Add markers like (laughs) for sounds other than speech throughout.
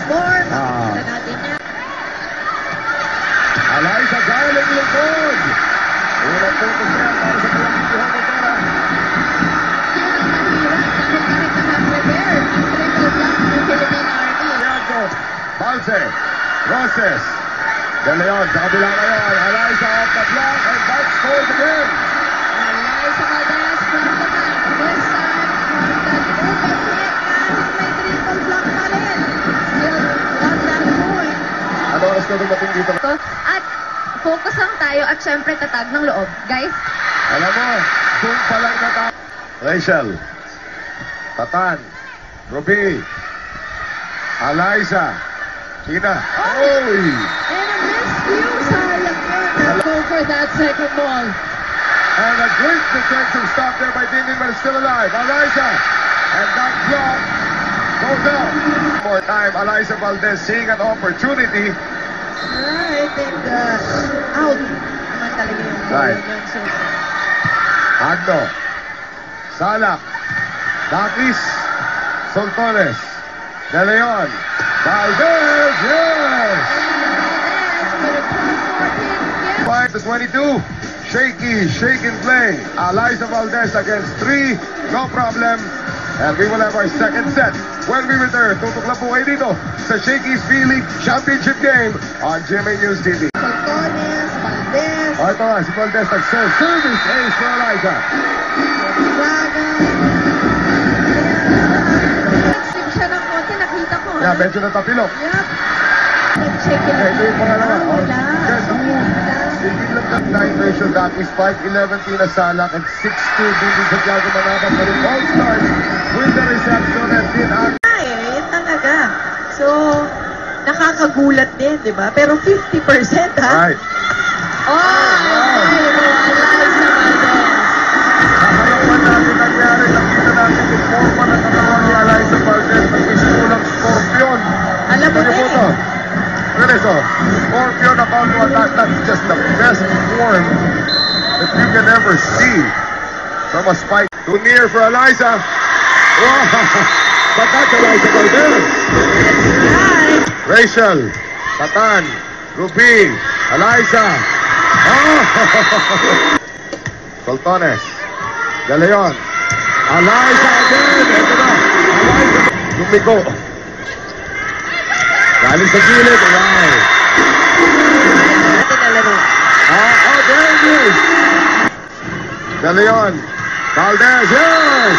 transform. Ah. Natin yan. Alay sa galing lupod. Ulang po ito siya para sa palakihan ko para. Yan ang na mag-prepare ang triple block ng Philippine Army. Santiago, Balse, Roses, De Leon, sa kabila ngayon. Alay off the block and that's scored again. Alay sa kabila. Focus lang tayo at syempre tatag ng loob. Guys, Alam mo, doon pa lang nata... Rachel, Tatan, Ruby, Eliza, Tina. Oy! And a miscue, sayang yun. Go for that second ball. And a great defensive stop there by Dindin, but it's still alive. Eliza, and that block goes out. More time, Eliza Valdez seeing an opportunity. Right, and uh, out. Naman talaga yung Right. Agno, Salak, Daquis, Soltones, De Leon, Valdez, yes! Valdez with a 5 to 22. Shaky, shake and play. Alyssa Valdez against three. No problem. And we will have our second set when we return. Tutok lang po kayo dito sa Shakey's V-League Championship Game on GMA News TV. Soltones, Valdez, ito nga, si Valdez nag-serve. Service ace for Alyssa. Nag-sip siya ng konti, nakita ko. Yeah, medyo natapilok. Nag-check in. Okay, ito yung pangalawa. Wala. Hindi lang ng 9 ratio Dakis, 5'11 Tina Salak, and 6'2 Dindi Santiago Manabang. But it all starts with the reception and Tin Ah, eh, talaga. So, nakakagulat din, di ba? Pero 50% ha? Right. Oh, Scorpion about to attack. That's just the best form that you can ever see from a spike. Too near for Alyssa. But (laughs) that's Alyssa Valdez. Rachel, Tatan, Ruby, Alyssa. Oh! (laughs) Soltones, De Leon, Alyssa again. Ito na. Alyssa. Lumiko. Galing sa gilid. Wow. Ah, oh, there it is. De Leon. Valdez, yes!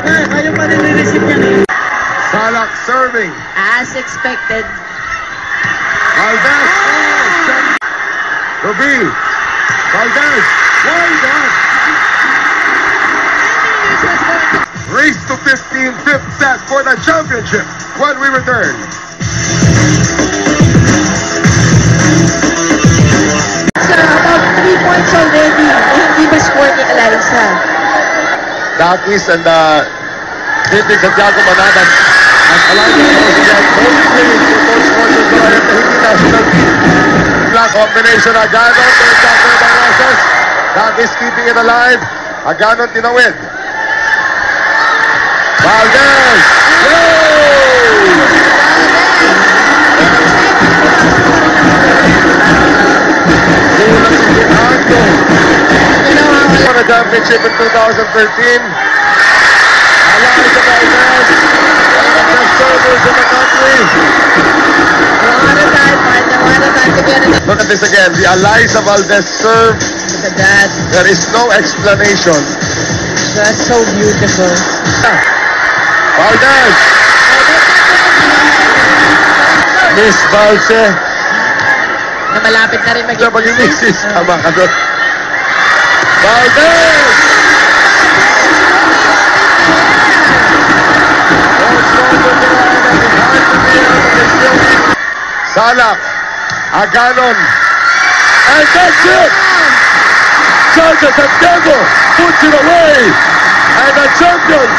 Eh, kayo pa nire-receive niya eh. Salak serving. As expected. Valdez. Oh, Ruby. Valdez. Well done. Race to 15, fifth set for the championship when we return. So, about three points already. Hindi ba score ni Eliza? Dakis and uh, Tindig Santiago Manaban. Ang Eliza Rosen, both players for both I have the Hindi national team. Black combination Aganon, third. Dakis keeping it alive. Aganon tinawid. Valdez! Yay! Championship in 2013. Eliza Valdez, one of the best servers in the country. Look at this again. The Eliza Valdez serve. Look at that. There is no explanation. That's so beautiful. Valdez. Miss Valse. Na malapit na rin Siya maging misis. Tama ka doon. Valdez! Salak. Aganon. And that's it! Sergio Santiago puts it away. And the champions